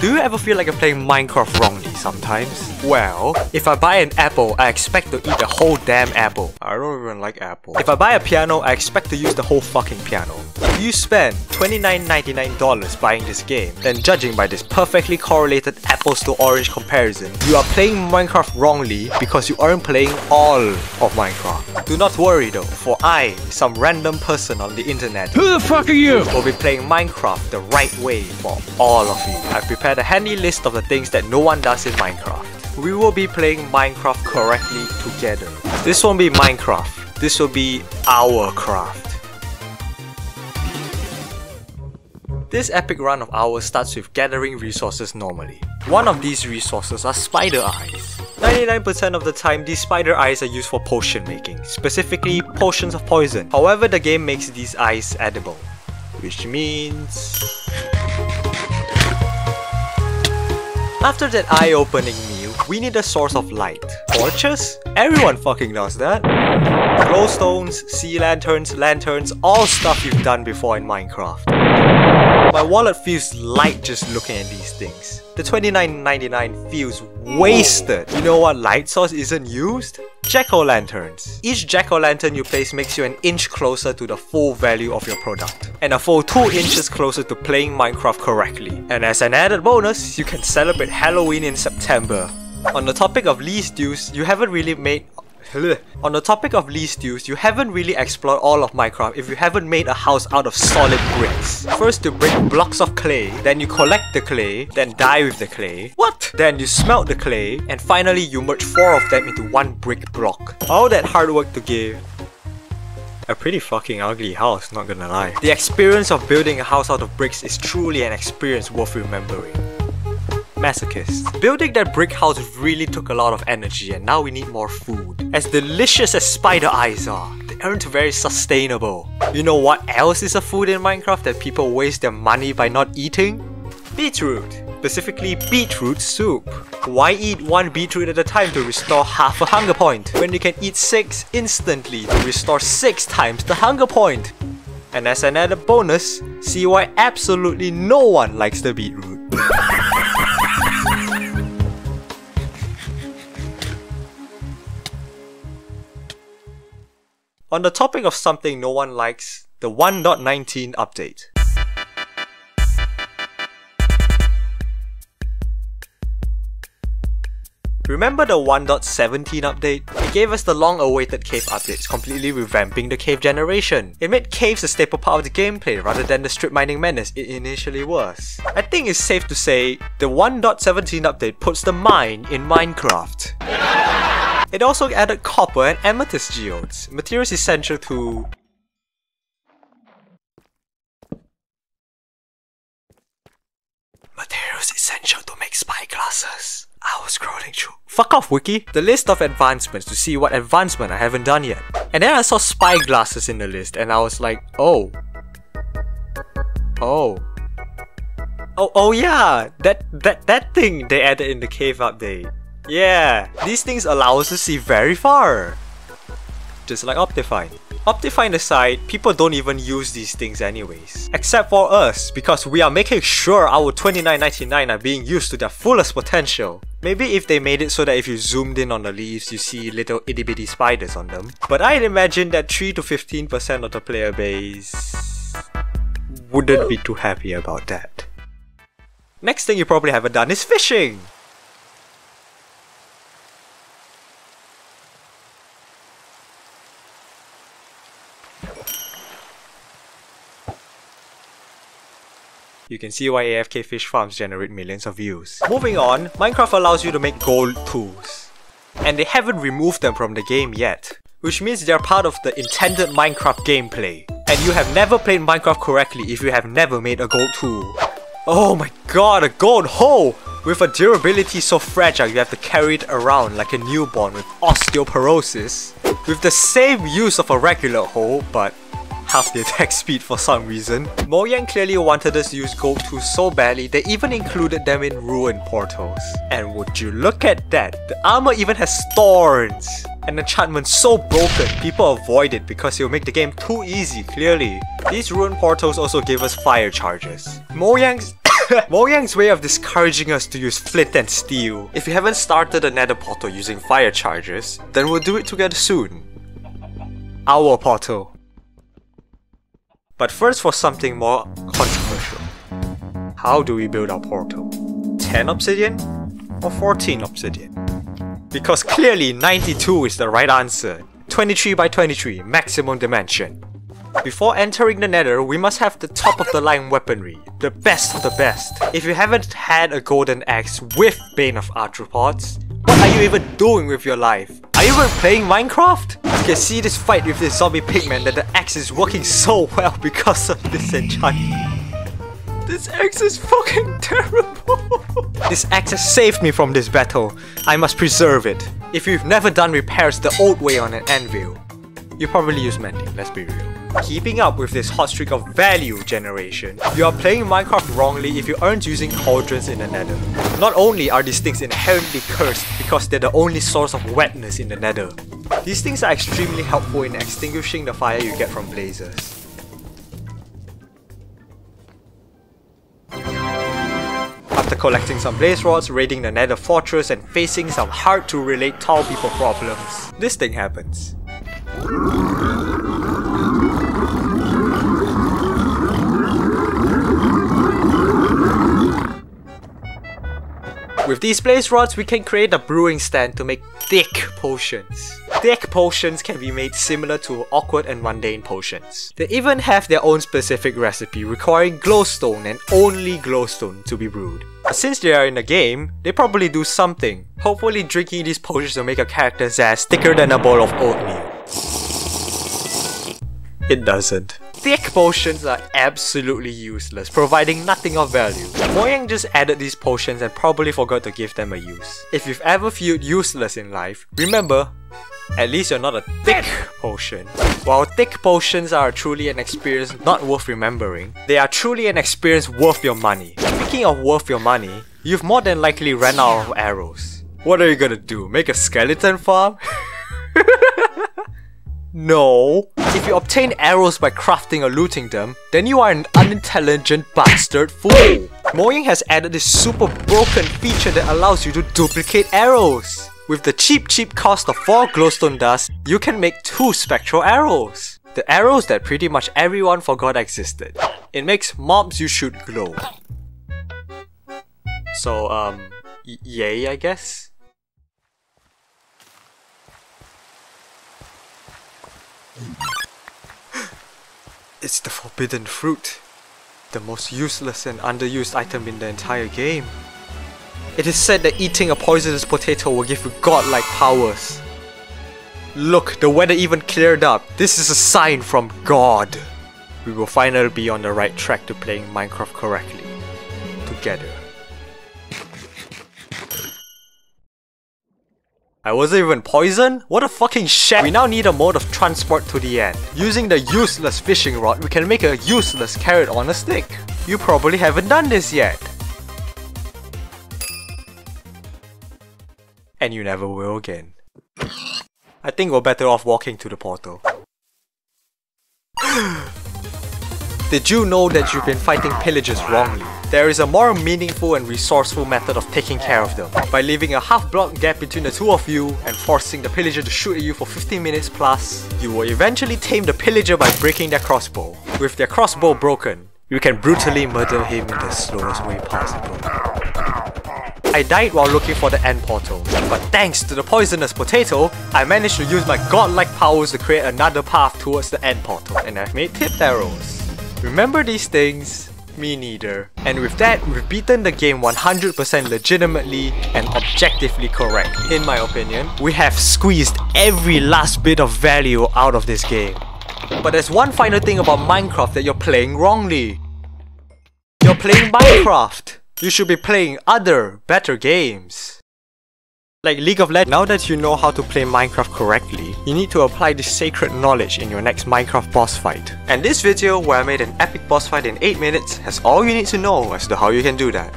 Do you ever feel like you're playing Minecraft wrongly sometimes? Well, if I buy an apple, I expect to eat the whole damn apple. I don't even like apple. If I buy a piano, I expect to use the whole fucking piano. If you spend $29.99 buying this game, then judging by this perfectly correlated apples to orange comparison, you are playing Minecraft wrongly because you aren't playing all of Minecraft. Do not worry though, for I, some random person on the internet, Who the fuck are you? will be playing Minecraft the right way for all of you. I've prepared a handy list of the things that no one does in Minecraft. We will be playing Minecraft correctly together. This won't be Minecraft, this will be our craft. This epic run of ours starts with gathering resources normally. One of these resources are spider eyes. 99% of the time, these spider eyes are used for potion making, specifically potions of poison. However, the game makes these eyes edible, which means... After that eye-opening meal, we need a source of light. Torches? Everyone fucking does that. Glowstones, sea lanterns, lanterns, all stuff you've done before in Minecraft. My wallet feels light just looking at these things. The $29.99 feels wasted. You know what light source isn't used? Jack-o'-lanterns. Each jack-o'-lantern you place makes you an inch closer to the full value of your product, and a full 2 inches closer to playing Minecraft correctly. And as an added bonus, you can celebrate Halloween in September. On the topic of least dues, you haven't really made on the topic of least use, you haven't really explored all of Minecraft if you haven't made a house out of solid bricks. First you break blocks of clay, then you collect the clay, then die with the clay. What? Then you smelt the clay, and finally you merge four of them into one brick block. All that hard work to give a pretty fucking ugly house, not gonna lie. The experience of building a house out of bricks is truly an experience worth remembering. Masochist. Building that brick house really took a lot of energy and now we need more food. As delicious as spider eyes are, they aren't very sustainable. You know what else is a food in Minecraft that people waste their money by not eating? Beetroot. Specifically beetroot soup. Why eat one beetroot at a time to restore half a hunger point when you can eat 6 instantly to restore 6 times the hunger point? And as an added bonus, see why absolutely no one likes the beetroot. On the topic of something no one likes, the 1.19 update. Remember the 1.17 update? It gave us the long-awaited cave updates, completely revamping the cave generation. It made caves a staple part of the gameplay rather than the strip mining menace it initially was. I think it's safe to say, the 1.17 update puts the mine in Minecraft. It also added copper and amethyst geodes, materials essential to... Materials essential to make spyglasses. I was scrolling through. Fuck off, Wiki! The list of advancements to see what advancement I haven't done yet. And then I saw spyglasses in the list and I was like, oh. Oh. Oh, oh yeah! That, that, that thing they added in the cave update. Yeah, these things allow us to see very far. Just like Optifine. Optifine aside, people don't even use these things anyways. Except for us, because we are making sure our 29.99 are being used to their fullest potential. Maybe if they made it so that if you zoomed in on the leaves, you see little itty bitty spiders on them. But I'd imagine that 3 to 15% of the player base wouldn't be too happy about that. Next thing you probably haven't done is fishing! You can see why AFK fish farms generate millions of views. Moving on, Minecraft allows you to make gold tools. And they haven't removed them from the game yet. Which means they're part of the intended Minecraft gameplay. And you have never played Minecraft correctly if you have never made a gold tool. Oh my god, a gold hoe! With a durability so fragile you have to carry it around like a newborn with osteoporosis. With the same use of a regular hoe, but half the attack speed for some reason. Mojang clearly wanted us to use gold tools so badly they even included them in ruin portals. And would you look at that, the armor even has thorns! An enchantment so broken, people avoid it because it will make the game too easy, clearly. These ruin portals also give us fire charges. Mojang's Mojang's way of discouraging us to use flint and steel. If you haven't started a nether portal using fire charges, then we'll do it together soon. Our portal. But first for something more controversial. How do we build our portal? 10 obsidian or 14 obsidian? Because clearly 92 is the right answer. 23 by 23 maximum dimension. Before entering the nether, we must have the top of the line weaponry, the best of the best. If you haven't had a golden axe with Bane of Arthropods, are you even doing with your life? Are you even playing Minecraft? You can see this fight with this zombie pigman that the axe is working so well because of this enchantment. This axe is fucking terrible. this axe has saved me from this battle. I must preserve it. If you've never done repairs the old way on an anvil, you probably use mending, let's be real. Keeping up with this hot streak of value generation, you are playing Minecraft wrongly if you aren't using cauldrons in the nether. Not only are these things inherently cursed because they're the only source of wetness in the nether, these things are extremely helpful in extinguishing the fire you get from blazes. After collecting some blaze rods, raiding the nether fortress and facing some hard to relate tall people problems, this thing happens. With these blaze rods, we can create a brewing stand to make thick potions. Thick potions can be made similar to awkward and mundane potions. They even have their own specific recipe requiring glowstone and only glowstone to be brewed. But since they are in the game, they probably do something. Hopefully drinking these potions will make a character's ass thicker than a bowl of oatmeal. It doesn't. Thick potions are absolutely useless, providing nothing of value. Mojang just added these potions and probably forgot to give them a use. If you've ever felt useless in life, remember, at least you're not a thick potion. While thick potions are truly an experience not worth remembering, they are truly an experience worth your money. Speaking of worth your money, you've more than likely ran out of arrows. What are you gonna do? Make a skeleton farm? No. If you obtain arrows by crafting or looting them, then you are an unintelligent bastard fool. Mojang has added this super broken feature that allows you to duplicate arrows. With the cheap cheap cost of 4 glowstone dust, you can make 2 spectral arrows. The arrows that pretty much everyone forgot existed. It makes mobs you shoot glow. So, um, yay I guess? It's the forbidden fruit. The most useless and underused item in the entire game. It is said that eating a poisonous potato will give you godlike powers. Look, the weather even cleared up. This is a sign from God. We will finally be on the right track to playing Minecraft correctly. Together. I wasn't even poisoned? What a fucking shit! We now need a mode of transport to the end. Using the useless fishing rod, we can make a useless carrot on a stick. You probably haven't done this yet. And you never will again. I think we're better off walking to the portal. Did you know that you've been fighting pillagers wrongly? There is a more meaningful and resourceful method of taking care of them, by leaving a half-block gap between the two of you and forcing the pillager to shoot at you for 15 minutes plus. You will eventually tame the pillager by breaking their crossbow. With their crossbow broken, you can brutally murder him in the slowest way possible. I died while looking for the end portal, but thanks to the poisonous potato, I managed to use my godlike powers to create another path towards the end portal, and I've made tipped arrows. Remember these things, me neither. And with that, we've beaten the game 100% legitimately and objectively correct. In my opinion, we have squeezed every last bit of value out of this game. But there's one final thing about Minecraft that you're playing wrongly. You're playing Minecraft. You should be playing other, better games. Like League of Legends, now that you know how to play Minecraft correctly, you need to apply this sacred knowledge in your next Minecraft boss fight. And this video, where I made an epic boss fight in 8 minutes, has all you need to know as to how you can do that.